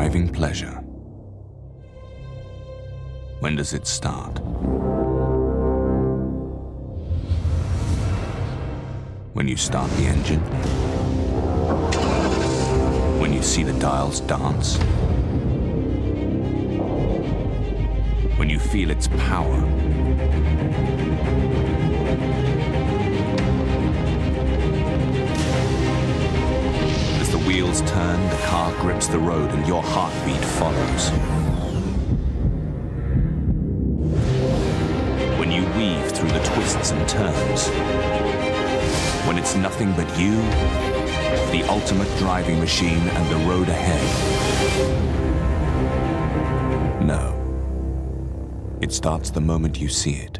driving pleasure? When does it start? When you start the engine? When you see the dials dance? When you feel its power? Wheels turn, the car grips the road and your heartbeat follows. When you weave through the twists and turns. When it's nothing but you, the ultimate driving machine, and the road ahead. No. It starts the moment you see it.